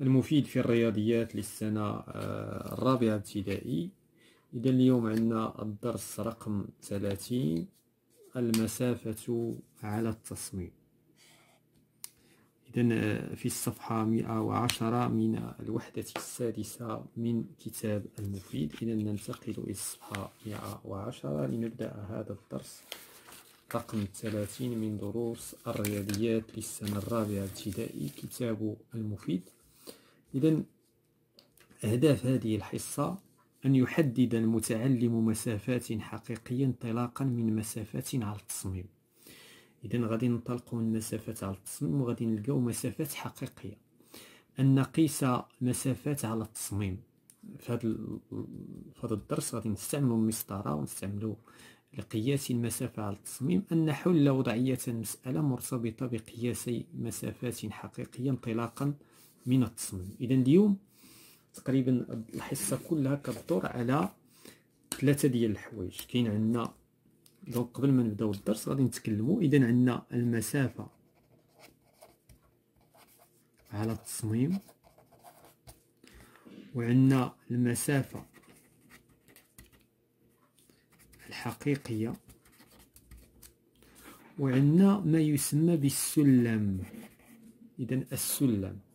المفيد في الرياضيات للسنة آه، الرابعة ابتدائي. إذا اليوم عندنا الدرس رقم ثلاثين المسافة على التصميم. إذا آه، في الصفحة مئة وعشرة من الوحدة السادسة من كتاب المفيد. إذا ننتقل إلى الصفحة مئة وعشرة لنبدأ هذا الدرس رقم ثلاثين من دروس الرياضيات للسنة الرابعة ابتدائي كتاب المفيد. إذا أهداف هذه الحصة أن يحدد المتعلم مسافات حقيقية انطلاقا من مسافات على التصميم. إذا غادي ننطلقوا من مسافات على التصميم وغادي نلقاو مسافات حقيقية. أن نقيس مسافات على التصميم. في هذا الدرس غادي نستعملوا المسطرة ونستعملوا لقياس المسافة على التصميم. أن نحل وضعية المسألة مرتبطة بقياسي مسافات حقيقية انطلاقا من التصميم. إذا اليوم تقريبا الحصة كلها كتدور على ثلاثة ديال الحوايج. كاين عندنا دونك قبل ما نبدأو الدرس غادي نتكلموا إذا عندنا المسافة على التصميم وعندنا المسافة الحقيقية وعندنا ما يسمى بالسلم. إذا السلم.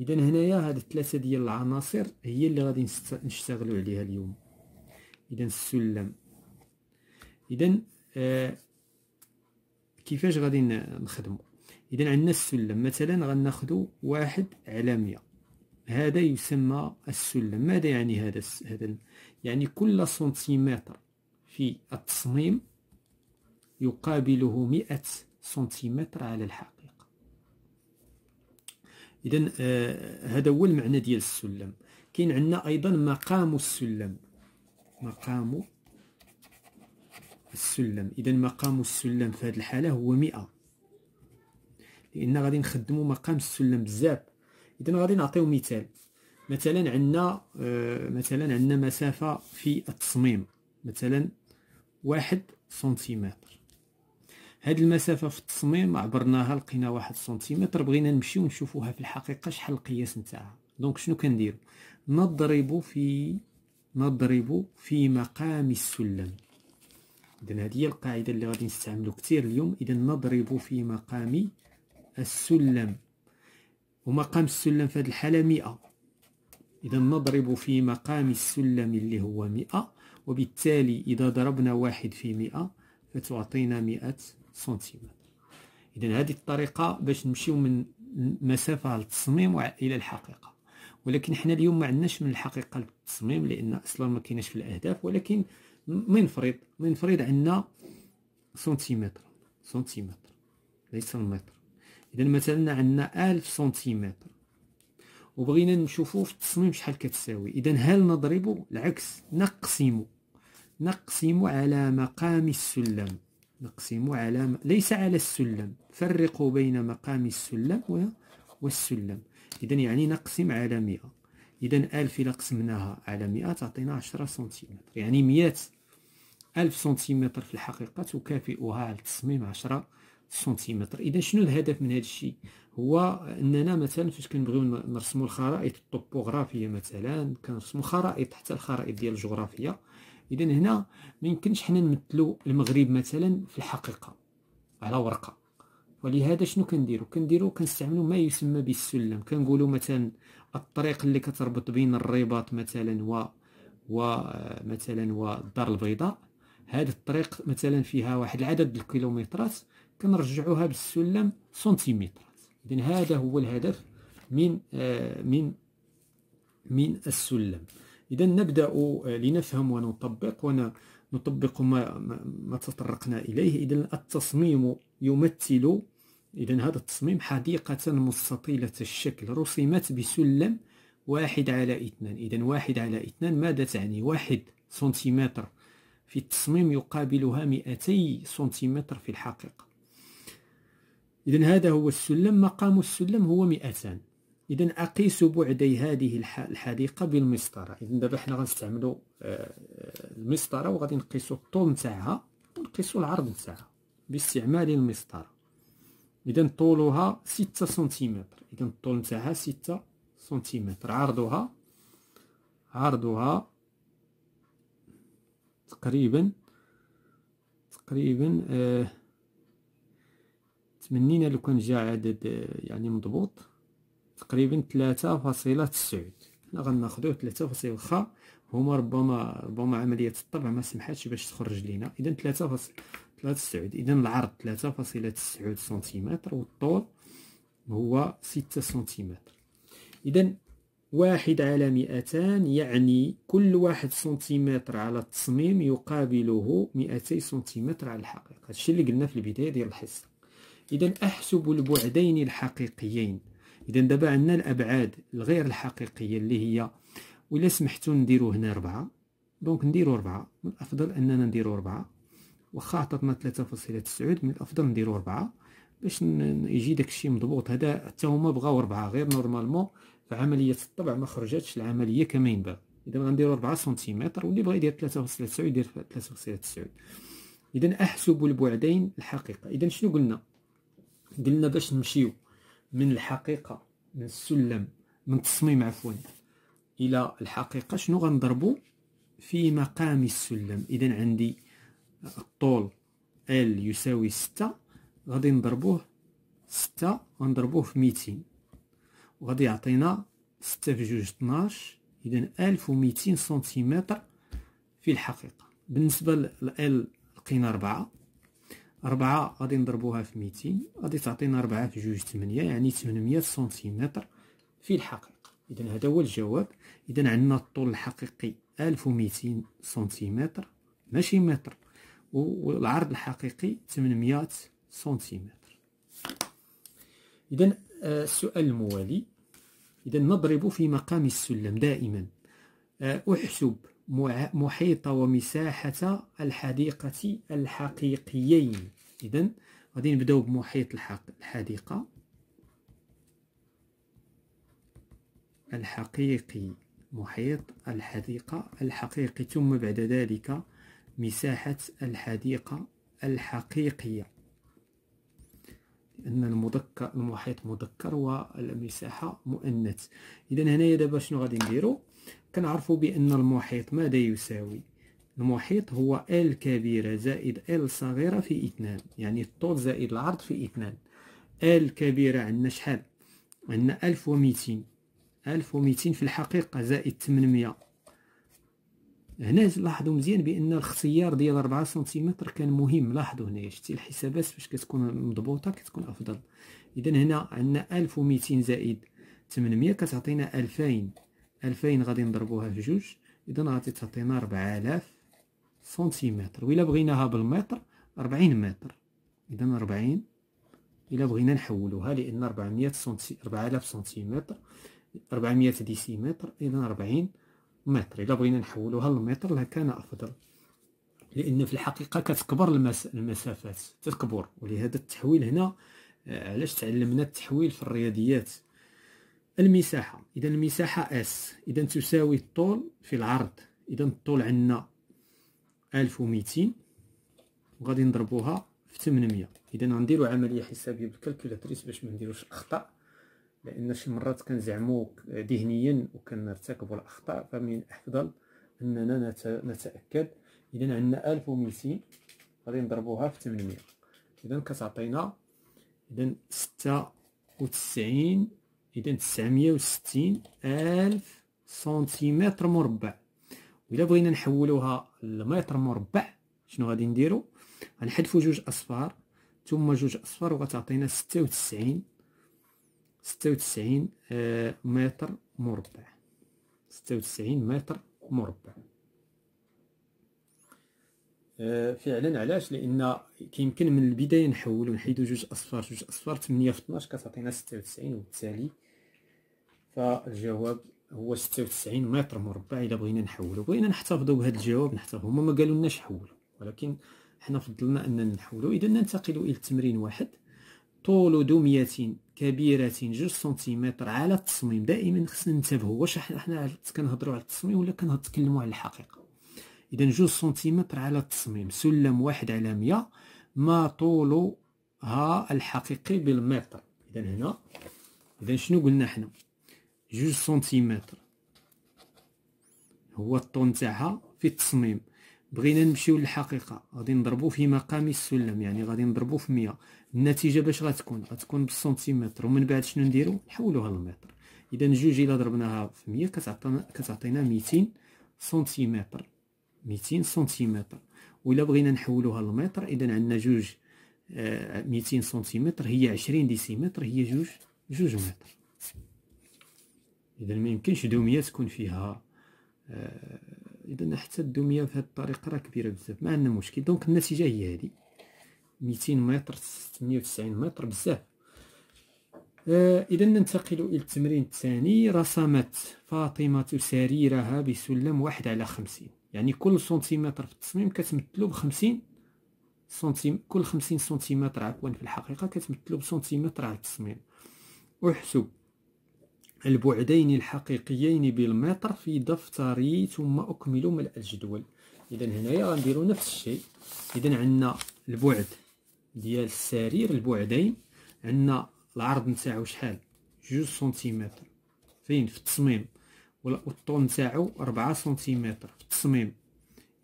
اذا هنايا هاد الثلاثه ديال العناصر هي اللي غادي نشتغلوا عليها اليوم اذا السلم اذا آه كيفاش غادي نخدموا اذا عندنا السلم مثلا غناخذوا واحد على مية هذا يسمى السلم ماذا يعني هذا هذا يعني كل سنتيمتر في التصميم يقابله مئة سنتيمتر على الحق اذا آه هذا هو المعنى ديال السلم. كاين عندنا أيضا مقام السلم. مقام السلم. اذا مقام السلم في هذه الحالة هو 100 لأن غادي نخدموا مقام السلم بزاف. اذا غادي نعطيو مثال. مثلا عندنا آه مثلا عندنا مسافة في التصميم. مثلا واحد سنتيمتر. هاد المسافة في التصميم عبرناها لقينا واحد سنتيمتر بغينا نمشيو نشوفوها في الحقيقة شحال القياس نتاعها. donc شنو كنديرو؟ نضرب في نضرب في مقام السلم. اذا هذه هي القاعدة اللي غادي نستعملو كثير اليوم. اذا نضرب في مقام السلم. ومقام السلم في هذه الحالة 100 إذا نضرب في مقام السلم اللي هو 100 وبالتالي إذا ضربنا واحد في 100 فتعطينا 100 سنتيمتر. اذا هذه الطريقة باش نمشيو من مسافة للتصميم إلى الحقيقة. ولكن حنا اليوم ما عندناش من الحقيقة للتصميم لأن أصلا ما كايناش في الأهداف ولكن من فريض من فريض عندنا سنتيمتر سنتيمتر ليس المتر. اذا مثلا عندنا ألف سنتيمتر. وبغينا نشوفو في التصميم شحال كتساوي. اذا هل نضرب العكس نقسم نقسم على مقام السلم. نقسم على ليس على السلم. فرقوا بين مقام السلم والسلم. إذا يعني نقسم على مئة. إذا ألف إذا قسمناها على مئة تعطينا عشرة سنتيمتر. يعني مئة ألف سنتيمتر في الحقيقة تكافئها على التصميم عشرة سنتيمتر. إذا شنو الهدف من هذا الشيء؟ هو أننا مثلا فاش كنبغيو نرسمو الخرائط الطوبوغرافية مثلا كنرسمو خرائط حتى الخرائط ديال الجغرافية. اذا هنا ما يمكنش حنا نمثلوا المغرب مثلا في الحقيقة على ورقة. ولهذا شنو كنديروا كنديروا كنستعملوا ما يسمى بالسلم. كنقولوا مثلا الطريق اللي كتربط بين الرباط مثلا و ومثلا والدار البيضاء هذه الطريق مثلا فيها واحد العدد الكيلومترات كنرجعوها بالسلم سنتيمترات. اذا هذا هو الهدف من آه من من السلم. إذا نبدأ آه، لنفهم ونطبق ونطبق ما, ما تطرقنا إليه. إذا التصميم يمثل إذا هذا التصميم حديقة مستطيلة الشكل رسمت بسلم واحد على اثنان. إذا واحد على اثنان ماذا تعني؟ واحد سنتيمتر في التصميم يقابلها 200 سنتيمتر في الحقيقة. إذا هذا هو السلم. مقام السلم هو 200 اذا أقيس بعدي هذه الحديقة بالمسطرة. اذا دابا حنا غنستعملوا آه، المسطرة وغادي نقيسوا الطول نتاعها ونقيسوا العرض نتاعها باستعمال المسطرة. اذا طولها 6 سنتيمتر. اذا الطول نتاعها 6 سنتيمتر. عرضها عرضها تقريبا تقريبا آه تمنينا لو كان جا عدد آه يعني مضبوط. تقريبا ثلاثة فاصلة تسعود. حنا غناخدو ثلاثة فاصلة واخا. هما ربما ربما عملية الطبع ما سمحاتش باش تخرج لينا. اذا ثلاثة فاصلة ثلاثة تسعود. اذا العرض ثلاثة فاصلة تسعود سنتيمتر والطول هو ستة سنتيمتر. اذا واحد على مئتان يعني كل واحد سنتيمتر على التصميم يقابله مئتي سنتيمتر على الحقيقة. هادشي اللي قلنا في البداية ديال الحصة. إذا أحسب البعدين الحقيقيين. إذا دابا عندنا الأبعاد الغير الحقيقية اللي هي وإلا سمحتو نديرو هنا ربعة. donc نديرو ربعة. من الأفضل أننا نديرو ربعة. واخا عطاتنا ثلاثة فاصلة تسعود من الأفضل نديرو ربعة. باش يجي داكشي مضبوط. هذا حتى هما بغاو ربعة. غير نورمالمون فعملية الطبع ما خرجتش العملية كما ينبغي إذا غنديرو ربعة سنتيمتر واللي بغا يدير ثلاثة فاصلة تسعود يدير ثلاثة فاصلة تسعود. إذا أحسب البعدين الحقيقة. إذا شنو قلنا؟ قلنا باش نمشيو. من الحقيقة من السلم من التصميم عفوا إلى الحقيقة. شنو غنضربو؟ في مقام السلم. إذا عندي الطول ال يساوي ستة غادي نضربوه ستة غنضربوه في ميتين. وغادي يعطينا ستة في جوج طناش. إذا ألف وميتين سنتيمتر في الحقيقة. بالنسبة لل لقينا ربعة ربعة غادي نضربوها في ميتين غادي تعطينا ربعة في جوج تمنية يعني تمنمية سنتيمتر في الحقيقة. إذا هذا هو الجواب. إذا عندنا الطول الحقيقي ألف وميتين سنتيمتر ماشي متر والعرض الحقيقي تمنمية سنتيمتر. إذا آه، السؤال الموالي. إذا نضرب في مقام السلم دائما. آه، أحسب محيط ومساحة الحديقة الحقيقيين. إذا غادي نبداو بمحيط الحديقة الحقيقي. محيط الحديقة الحقيقي. ثم بعد ذلك مساحة الحديقة الحقيقية. لأن المذكر المحيط مذكر والمساحة مؤنث. إذا هنايا دابا شنو غادي نديرو؟ كنعرفوا بأن المحيط ماذا يساوي؟ المحيط هو ال كبيرة زائد ال صغيرة في اثنان يعني الطول زائد العرض في اثنان. ال كبيرة عندنا شحال؟ عندنا ألف وميتين. ألف وميتين في الحقيقة زائد تمنمية هنا لاحظوا مزيان بأن الاختيار ديال 4 سنتيمتر كان مهم. لاحظوا هنايا شتي الحسابات فاش كتكون مضبوطة كتكون أفضل. اذا هنا عندنا 1200 زائد 800 كتعطينا 2000 2000 غادي نضربوها في جوج إذا غادي تعطينا 4000 سنتيمتر. وإلا بغيناها بالمتر 40 متر. إذا 40 إلا بغينا نحولوها لأن 400 سنتي 4000 سنتيمتر. 400 ديسيمتر. إذا 40 متر. إلا بغينا نحولوها للمتر لكان أفضل. لأن في الحقيقة كتكبر المس... المسافات تتكبر. ولهذا التحويل هنا آه، علاش تعلمنا التحويل في الرياضيات؟ المساحة. إذا المساحة اس إذا تساوي الطول في العرض. إذا الطول عندنا 1200 وغادي نضربوها في 800 إذا غنديروا عملية حسابية بالكالكولاتريس باش ما نديروش اخطاء لأن شي مرات كنزعمو ذهنيا وكنرتكبوا الأخطاء. فمن الأفضل أننا نتأكد. إذا عندنا 1200 غادي نضربوها في 800 إذا كتعطينا إذا 96 اذا 960 ألف سنتيمتر مربع. وإلا بغينا نحولوها لمتر مربع شنو غادي نديرو؟ غنحذفو جوج أصفار ثم جوج أصفار وغتعطينا 96 ستة وتسعين آه، متر مربع. ستة وتسعين متر مربع. فعلا علاش؟ لأن كيمكن من البداية نحولو نحيدو جوج أصفار. جوج أصفار 8 في 12 كتعطينا 96 وبالتالي فالجواب هو 96 متر مربع إلا بغينا نحولو. بغينا نحتفظوا بهذا الجواب نحتفظوا هما ما قالوا لناش حولوا ولكن حنا فضلنا أننا نحولو. إذا ننتقل إلى التمرين واحد. طول دمية كبيرة جوج سنتيمتر على التصميم. دائما خصنا ننتبهوا واش حنا كنهضروا على التصميم ولا كنتكلموا على الحقيقة. إذا جوج سنتيمتر على التصميم. سلم واحد على مية. ما طولها الحقيقي بالمتر. إذا هنا. إذا شنو قلنا حنا جوج سنتيمتر. هو الطول نتاعها في التصميم. بغينا نمشيو للحقيقة. غادي نضربو في مقام السلم. يعني غادي نضربو في 100 النتيجة باش غتكون؟ غتكون بالسنتيمتر. ومن بعد شنو نديرو؟ نحولوها للمتر. اذا جوج إلا ضربناها في 100 كتعطينا 200 سنتيمتر. 200 سنتيمتر. وإلا بغينا نحولوها للمتر إذا عندنا جوج آه، ميتين سنتيمتر هي عشرين ديسيمتر هي جوج جوج متر. إذا ما يمكنش دومية تكون فيها آه، إذا حتى الدومية بهذه الطريقة راه كبيرة بزاف ما عندنا مشكل. donc النتيجة هي هذه ميتين متر ستمية وتسعين متر بزاف. آه إذا ننتقل إلى التمرين الثاني رسمت فاطمة سريرها بسلم واحد على خمسين. يعني كل سنتيمتر في التصميم كتمثلو بخمسين سنتيم كل خمسين سنتيمتر عفوا في الحقيقة كتمثلو بسنتيمتر على التصميم. أحسب. البعدين الحقيقيين بالمتر في دفتري ثم أكمل ملء الجدول. إذا هنايا غنديرو نفس الشيء. إذا عندنا البعد ديال السرير البعدين. عندنا العرض نتاعو شحال؟ جوج سنتيمتر. فين؟ في التصميم. والطول نتاعو ربعة سنتيمتر. في التصميم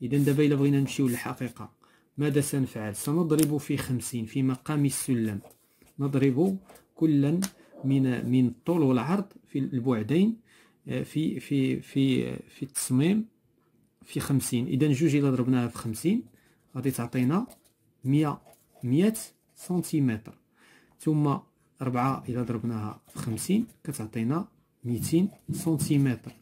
اذا دابا إلا بغينا نمشيو للحقيقة. ماذا سنفعل؟ سنضرب في خمسين في مقام السلم. نضرب كلا من من الطول والعرض في البعدين آه، في في في في التصميم في خمسين. اذا جوج إلا ضربناها في خمسين غادي تعطينا مية مية سنتيمتر. ثم ربعة إذا ضربناها في خمسين كتعطينا ميتين سنتيمتر.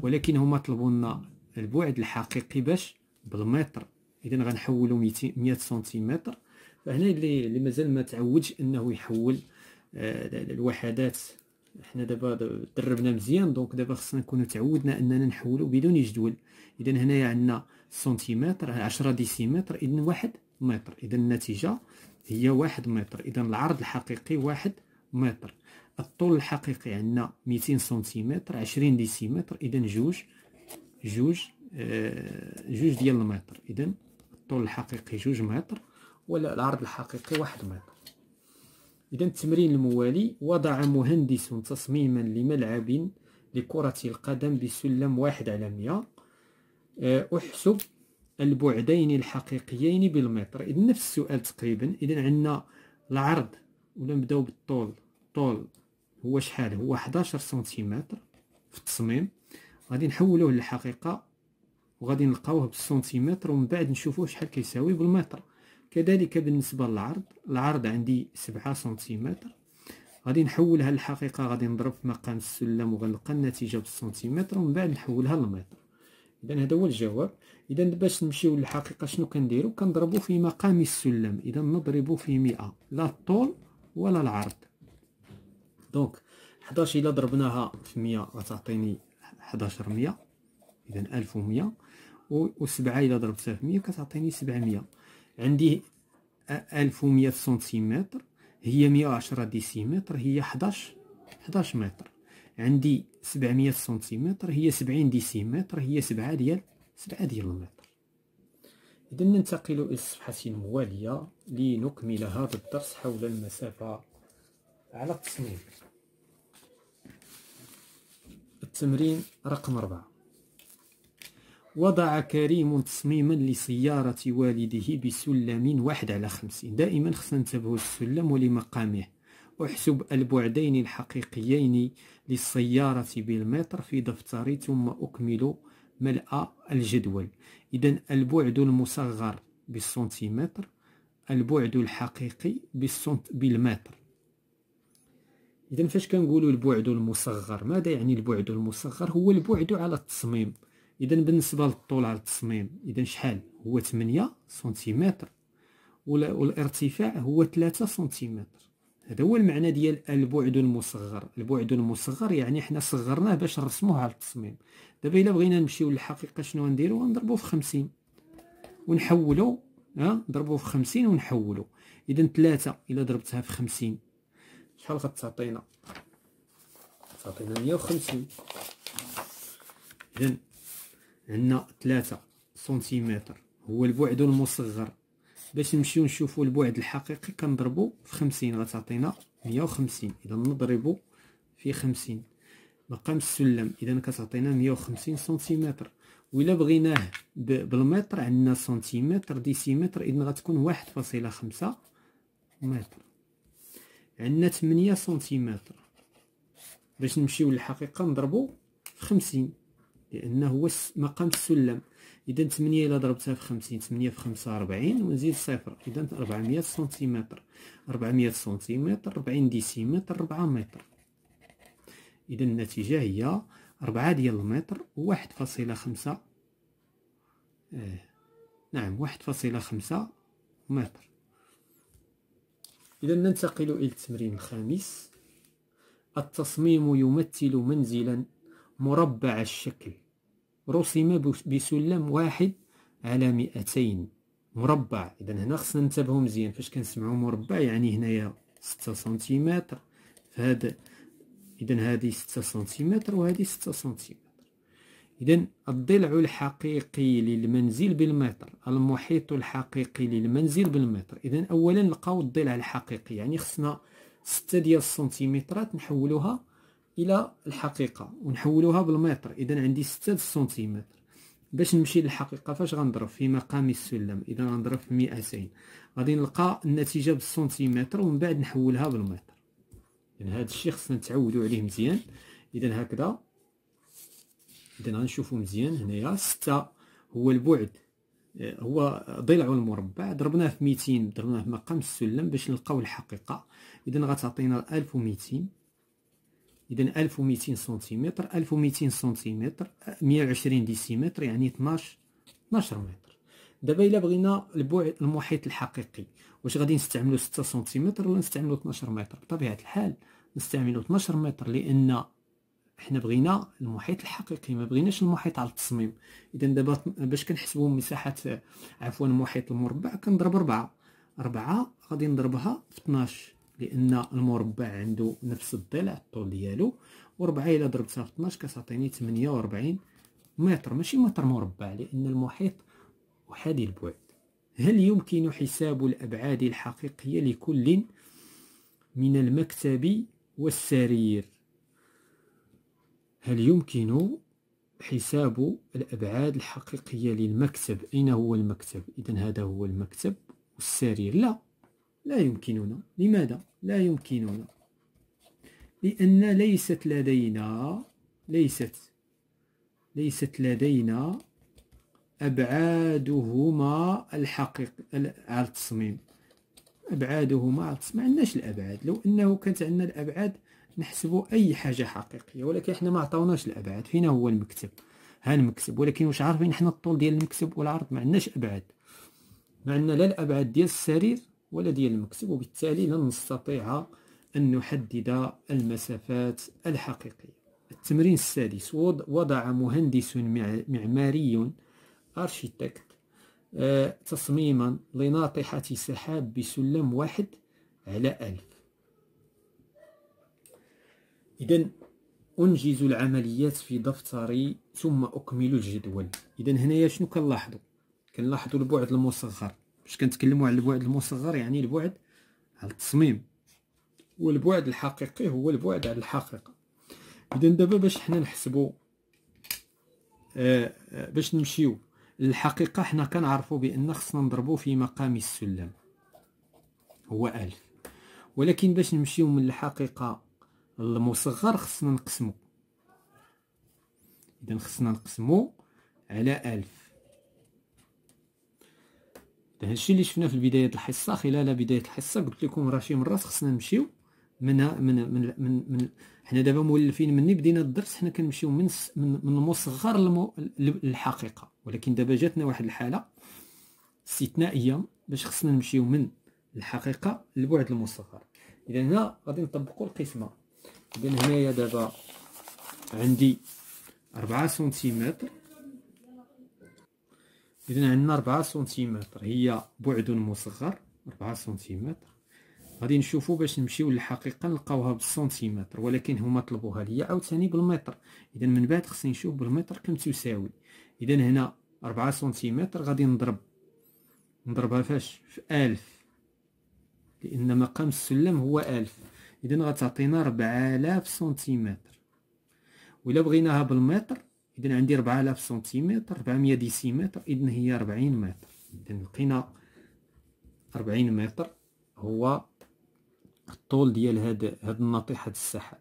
ولكن هما طلبوا لنا البعد الحقيقي باش بالمتر. اذا غنحولو 100 سنتيمتر. فهنا اللي اللي مازال ما تعودش إنه يحول آه الوحدات. حنا دابا دربنا مزيان donc دابا خصنا نكونوا تعودنا إننا نحولو بدون جدول. اذا هنايا عندنا سنتيمتر 10 ديسيمتر اذا واحد متر. اذا النتيجة هي واحد متر. اذا العرض الحقيقي واحد متر. الطول الحقيقي عندنا 200 سنتيمتر 20 ديسيمتر اذا جوج جوج آه جوج ديال المتر. اذا الطول الحقيقي جوج متر ولا العرض الحقيقي واحد متر. اذا التمرين الموالي وضع مهندس تصميما لملعب لكرة القدم بسلم واحد على مئة آه، أحسب البعدين الحقيقيين بالمتر. اذا نفس السؤال تقريبا. اذا عندنا العرض ولا نبداو بالطول. الطول هو شحال؟ هو 11 سنتيمتر في التصميم. غادي نحولوه للحقيقة وغادي نلقاوه بالسنتيمتر ومن بعد نشوفوه شحال كيساوي بالمتر. كذلك بالنسبة للعرض العرض عندي 7 سنتيمتر. غادي نحولها للحقيقة غادي نضرب في مقام السلم وغنلقى النتيجة بالسنتيمتر ومن بعد نحولها للمتر. اذا هذا هو الجواب. إذا باش نمشيو للحقيقة شنو كنديرو؟ كنضربو في مقام السلم. إذا نضربو في 100 لا الطول ولا العرض. donc 11 إلا ضربناها في 100 غتعطيني 1100 اذا 1100 و7 إلا ضربتها في 100 كتعطيني 700 عندي 1100 سنتيمتر. هي 110 ديسيمتر هي 11 11 متر. عندي 700 سنتيمتر هي 70 ديسيمتر هي 7 ديال 7 ديال المتر. اذا ننتقل إلى الصفحة الموالية لنكمل هذا الدرس حول المسافة على التصميم. التمرين رقم أربعة. وضع كريم تصميما لسيارة والده بسلم واحد على خمسين دائما خصنا ننتبهوا للسلم ولمقامه. أحسب البعدين الحقيقيين للسيارة بالمتر في دفتري ثم أكمل ملء الجدول. إذا البعد المصغر بالسنتيمتر البعد الحقيقي بالمتر. إذا فاش كنقولوا البعد المصغر؟ ماذا يعني البعد المصغر؟ هو البعد على التصميم. إذا بالنسبة للطول على التصميم إذا شحال؟ هو 8 سنتيمتر. والارتفاع هو 3 سنتيمتر. هذا هو المعنى ديال البعد المصغر. البعد المصغر يعني حنا صغرناه باش نرسموه على التصميم. دابا إلا بغينا نمشيو للحقيقة شنو نديرو نضربو في 50 ونحولو ها؟ نضربو في 50 ونحولو. إذا 3 إلا ضربتها في 50 شحال غتعطينا؟ تعطينا مية وخمسين. إذن عندنا ثلاثة سنتيمتر. هو البعد المصغر. باش نمشيو نشوفو البعد الحقيقي كنضربو في خمسين. غتعطينا مية وخمسين. إذا نضربو في خمسين. مقام السلم. اذا كتعطينا 150 سنتيمتر. وإلا بغيناه بالمتر عندنا سنتيمتر ديسيمتر. اذا غتكون واحد فاصلة خمسة متر. عندنا تمنية سنتيمتر. باش نمشيو للحقيقة نضربو في خمسين لأنه هو مقام السلم. إذا تمنية إلا ضربتها في خمسين تمنية في خمسة ربعين ونزيد صفر. إذا ربعمية سنتيمتر. ربعمية سنتيمتر ربعين ديسيمتر ربعة متر. إذا النتيجة هي ربعة ديال المتر وواحد فاصلة خمسة آه. نعم واحد فاصلة خمسة متر. إذا ننتقل إلى التمرين الخامس التصميم يمثل منزلا مربع الشكل. رسم بسلم واحد على مئتين مربع. إذا هنا خصنا ننتبهوا مزيان. فاش كنسمعوا مربع يعني هنايا ستة سنتيمتر. فهذا إذا هذه ستة سنتيمتر وهذه ستة سنتيمتر. اذا الضلع الحقيقي للمنزل بالمتر المحيط الحقيقي للمنزل بالمتر اذا اولا نلقاو الضلع الحقيقي يعني خصنا ستة ديال السنتيمترات نحولوها إلى الحقيقة ونحولوها بالمتر اذا عندي ستة سنتيمتر باش نمشي للحقيقة فاش غنضرب؟ في مقام السلم. إذا غنضرب في 200 غادي نلقى النتيجة بالسنتيمتر ومن بعد نحولها بالمتر اذا هذا الشيء خصنا نتعودوا عليه مزيان. اذا هكذا. إذا غنشوفوا مزيان هنايا. ستة هو البعد هو ضلع المربع ضربناه في 200 ضربناه في مقام السلم باش نلقاو الحقيقة. إذا غتعطينا 1200 إذا 1200 سنتيمتر 1200 سنتيمتر 120 ديسيمتر يعني 12 12 متر. دابا إلا بغينا البعد المحيط الحقيقي. واش غادي نستعملو 6 سنتيمتر ولا نستعملو 12 متر؟ بطبيعة الحال نستعملو 12 متر لأن حنا بغينا المحيط الحقيقي ما بغيناش المحيط على التصميم. اذا دابا باش كنحسبوا مساحة عفوا المحيط المربع كنضرب 4 4 غادي نضربها في 12 لأن المربع عنده نفس الضلع الطول ديالو. وربعة إلا ضربتها في 12 كتعطيني 48 متر. ماشي متر مربع لأن المحيط احادي البعد. هل يمكن حساب الأبعاد الحقيقية لكل من المكتب والسرير؟ هل يمكن حساب الأبعاد الحقيقية للمكتب أين هو المكتب إذا هذا هو المكتب والسرير. لا لا يمكننا. لماذا؟ لا يمكننا. لأن ليست لدينا ليست ليست لدينا أبعادهما الحقيق على التصميم. أبعادهما على التصميم. ما عندناش الأبعاد. لو أنه كانت عندنا الأبعاد نحسبوا أي حاجة حقيقية ولكن إحنا ما عطاوناش الأبعاد. فينا هو المكتب؟ ها المكتب؟ ولكن واش عارفين حنا الطول ديال المكتب والعرض؟ ما عندناش أبعاد. ما عندنا لا الأبعاد ديال السرير ولا ديال المكتب وبالتالي لن نستطيع أن نحدد المسافات الحقيقية. التمرين السادس وضع مهندس معماري أرشيتكت آه، تصميما لناطحة سحاب بسلم واحد على ألف. إذا أنجز العمليات في دفتري ثم أكمل الجدول. إذا هنايا شنو كنلاحظوا كنلاحظوا البعد المصغر. باش كنتكلموا على البعد المصغر يعني البعد على التصميم. والبعد الحقيقي هو البعد على الحقيقة. اذا دابا باش حنا نحسبوا آه, آه، باش نمشيو للحقيقة حنا كنعرفوا بأن خصنا نضربو في مقام السلم. هو ألف. ولكن باش نمشيو من الحقيقة المصغر خصنا نقسمو. إذا خصنا نقسمو على ألف. هادشي اللي شفنا في بدايه الحصة خلال بداية الحصة قلت لكم راه شي مرات خصنا نمشيو من من من من, من حنا دابا مولفين مني بدينا الدرس حنا كنمشيو من من المصغر للحقيقة. ولكن دابا جاتنا واحد الحالة استثنائية باش خصنا نمشيو من الحقيقة للبعد المصغر. إذا هنا غادي نطبقوا القسمة. اذا هنايا دابا عندي 4 سنتيمتر. إذا عندنا ربعة سنتيمتر. هي بعد مصغر ربعة سنتيمتر. غادي نشوفو باش نمشيو للحقيقة نلقاوها بالسنتيمتر ولكن هما طلبوها ليا عاوتاني بالمتر. إذا من بعد خصني نشوف بالمتر كم تساوي. إذا هنا ربعة سنتيمتر غادي نضرب. نضربها فاش؟ في ألف. لأن مقام السلم هو ألف. إذا غتعطينا ربعة آلاف سنتيمتر. وإلا بغيناها بالمتر إذا عندي 4000 سنتيمتر 400 ديسيمتر إذا هي 40 متر. إذا لقينا 40 متر هو الطول ديال هاد هاد الناطحة السحاب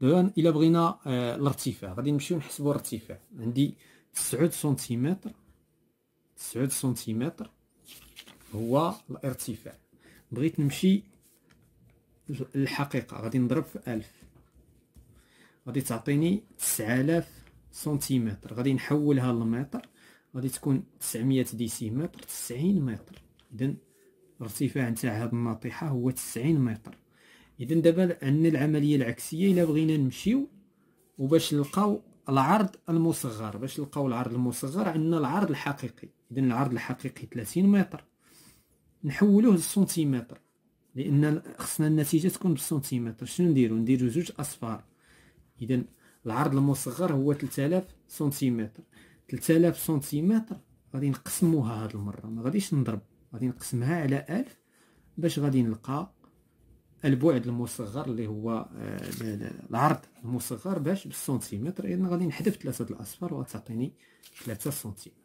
دابا إلا بغينا آه الارتفاع غادي نمشيو نحسبو الارتفاع عندي 9 سنتيمتر 9 سنتيمتر هو الارتفاع. بغيت نمشي الحقيقة. غادي نضرب في ألف. غادي تعطيني تسعالاف سنتيمتر. غادي نحولها للمتر غادي تكون تسعمية ديسيمتر. تسعين متر. إذن الارتفاع نتاع هاد الناطحة هو تسعين متر. إذن دابا عندنا العملية العكسية إلا بغينا نمشيو وباش نلقاو العرض المصغر. باش نلقاو العرض المصغر عندنا العرض الحقيقي. إذن العرض الحقيقي 30 متر. نحولوه للسنتيمتر لأن خصنا النتيجة تكون بالسنتيمتر. شنو نديرو؟ نديرو جوج اصفار اذا العرض المصغر هو 3000 سنتيمتر. 3000 سنتيمتر غادي نقسموها هاد المرة. ما غاديش نضرب. غادي نقسمها على 1000 باش غادي نلقى البعد المصغر اللي هو آه، العرض المصغر باش بالسنتيمتر. اذا غادي نحذف ثلاثة الاصفار وتعطيني 3 سنتيمتر.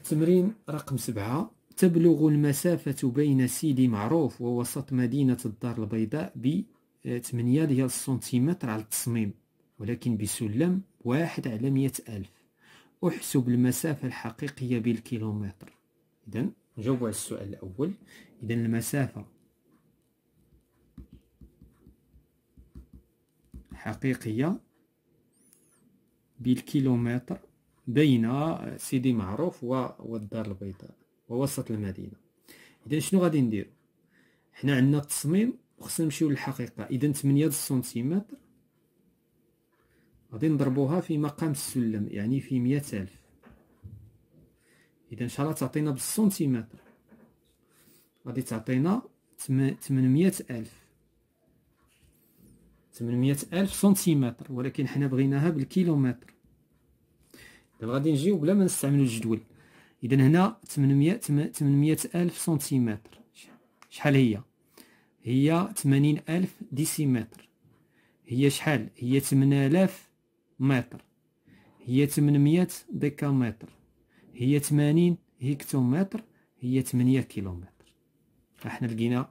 التمرين رقم سبعة. تبلغ المسافة بين سيدي معروف ووسط مدينة الدار البيضاء ب 8 ديال السنتيمتر على التصميم ولكن بسلم واحد على مية ألف. أحسب المسافة الحقيقية بالكيلومتر. إذا نجاوب على السؤال الأول. إذا المسافة حقيقية بالكيلومتر بين سيدي معروف والدار البيضاء ووسط المدينة. إذا شنو غادي ندير حنا عندنا التصميم وخصنا نمشيو للحقيقة. إذا 8 سنتيمتر غادي نضربوها في مقام السلم يعني في مية ألف. إذا إن شاء الله تعطينا بالسنتيمتر. غادي تعطينا تمنمية ألف. تمنمية ألف سنتيمتر ولكن حنا بغيناها بالكيلومتر. دابا غادي نجيو بلا ما نستعملو الجدول. إذا هنا 800 800 ألف سنتيمتر. شحال هي؟ هي 80 ألف ديسيمتر. هي شحال؟ هي 8000 متر. هي 800 ديكامتر. هي 80 هكتومتر. هي 8 كيلومتر. إحنا لقينا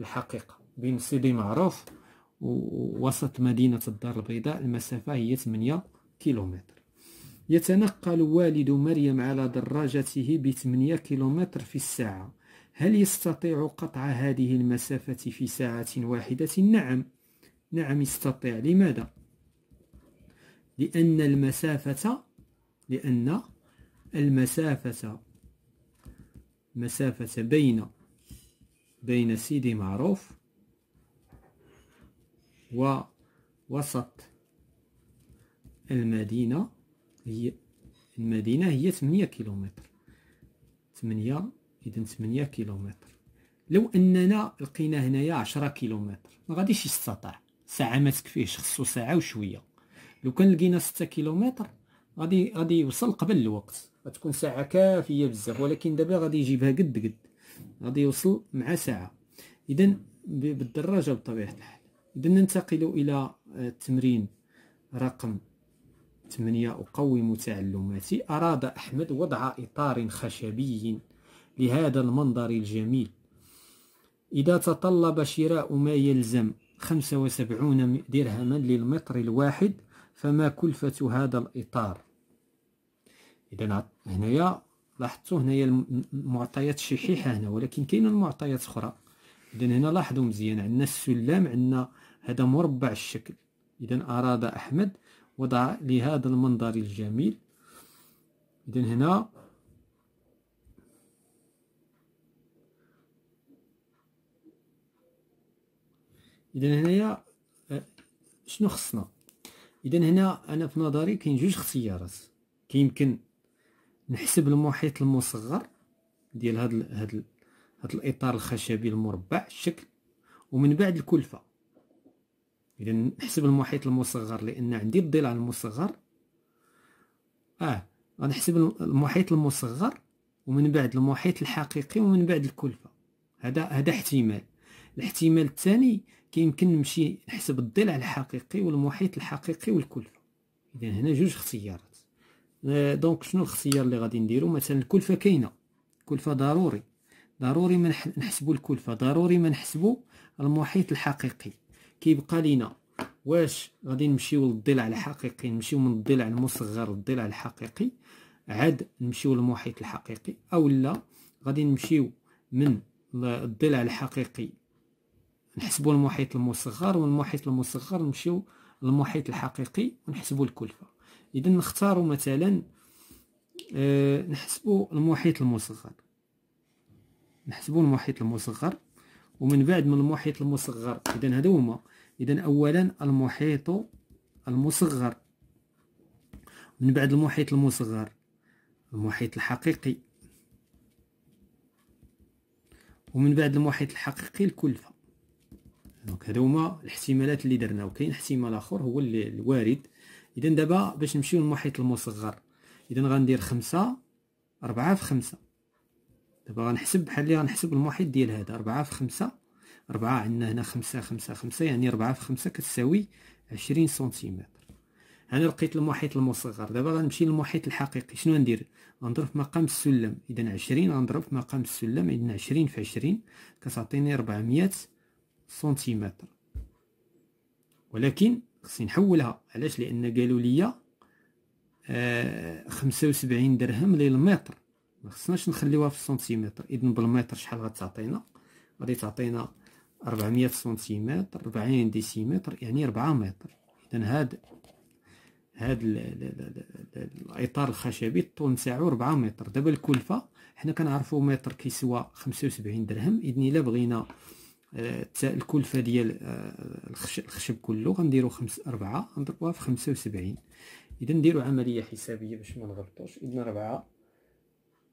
الحقيقة بين سيدي معروف ووسط مدينة الدار البيضاء المسافة هي 8 كيلومتر. يتنقل والد مريم على دراجته بثمانية كيلومتر في الساعة هل يستطيع قطع هذه المسافة في ساعة واحدة؟ نعم نعم يستطيع لماذا؟ لأن المسافة لأن المسافة مسافة بين بين سيدي معروف ووسط المدينة هي المدينة هي 8 كيلومتر. 8 إذا 8 كيلومتر. لو أننا لقينا هنايا 10 كيلومتر ما غاديش يستطيع. ساعة ما تكفيهش خصو ساعة وشوية. لو كان لقينا 6 كيلومتر غادي غادي يوصل قبل الوقت. غتكون ساعة كافية بزاف ولكن دابا غادي يجيبها قد قد. غادي يوصل مع ساعة. إذا بالدراجة بطبيعة الحال. إذا ننتقل إلى التمرين. رقم ثمانية أقوم تعلماتي أراد أحمد وضع إطار خشبي لهذا المنظر الجميل. إذا تطلب شراء ما يلزم خمسة وسبعون درهما للمتر الواحد فما كلفة هذا الإطار؟ إذا هنايا لاحظتوا هنايا المعطيات شحيحة هنا ولكن كاين المعطيات أخرى. إذا هنا لاحظوا مزيان عندنا السلام عندنا هذا مربع الشكل. إذا أراد أحمد وضع لهذا المنظر الجميل. إذا هنا إذا هنايا آه، شنو خصنا؟ إذا هنا أنا في نظري كاين جوج اختيارات. كيمكن نحسب المحيط المصغر ديال هاد هاد الإطار الخشبي المربع الشكل ومن بعد الكلفة. اذا نحسب المحيط المصغر لأن عندي الضلع المصغر. آه غنحسب المحيط المصغر ومن بعد المحيط الحقيقي ومن بعد الكلفة. هذا هذا احتمال. الاحتمال الثاني كيمكن نمشي نحسب الضلع الحقيقي والمحيط الحقيقي والكلفة. اذا هنا جوج اختيارات. آه، دونك شنو الاختيار اللي غادي نديرو؟ مثلا الكلفة كاينة. الكلفه ضروري. ضروري ما نحسبوا الكلفة. ضروري ما نحسبوا المحيط الحقيقي. كيبقى لينا. واش غادي نمشيو للضلع الحقيقي نمشيو من الضلع المصغر للضلع الحقيقي عاد نمشيو للمحيط الحقيقي أو لا غادي نمشيو من الضلع الحقيقي نحسبوا المحيط المصغر ومن المحيط المصغر نمشيو للمحيط الحقيقي ونحسبوا الكلفة. إذا نختاروا مثلا أه نحسبوا المحيط المصغر. نحسبوا المحيط المصغر ومن بعد من المحيط المصغر إذا هذا هما. اذا اولا المحيط المصغر. من بعد المحيط المصغر المحيط الحقيقي. ومن بعد المحيط الحقيقي الكلفة. دونك هادو هما الاحتمالات اللي درنا وكاين احتمال آخر هو اللي الوارد. اذا دابا باش نمشيو للمحيط المصغر. اذا غندير خمسة أربعة في خمسة. دابا غنحسب بحال اللي غنحسب المحيط ديال هذا أربعة في خمسة أربعة عندنا هنا خمسة خمسة خمسة يعني أربعة في خمسة كتساوي عشرين سنتيمتر. أنا لقيت المحيط المصغر دابا غنمشي للمحيط الحقيقي شنو غندير؟ غنضرب في مقام السلم إذا عشرين غنضرب في مقام السلم إذا عشرين في عشرين كتعطيني ربعمية سنتيمتر. ولكن خصني نحولها علاش؟ لأن قالوا لي آه خمسة وسبعين درهم للمتر. ما خصناش نخليوها في السنتيمتر إذا بالمتر شحال غتعطينا؟ غادي تعطينا 400 سنتيمتر 40 ديسيمتر يعني 4 متر. اذا هاد هاد الإطار الخشبي الطول نتاعو 4 متر. دابا الكلفة حنا كنعرفوا متر كيسوى 75 درهم. اذا إلا بغينا آه، الكلفة ديال آه، الخشب كله غنديروا 5 4 غنضربوها في 75 اذا نديروا عملية حسابية باش ما نغلطوش. اذا 4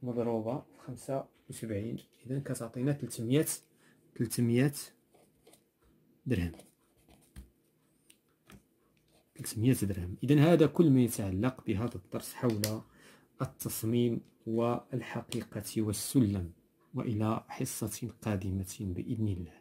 مضروبة في 75 اذا كتعطينا 300 300 درهم. 300 درهم. إذا هذا كل ما يتعلق بهذا الدرس حول التصميم والحقيقة والسلم وإلى حصة قادمة بإذن الله.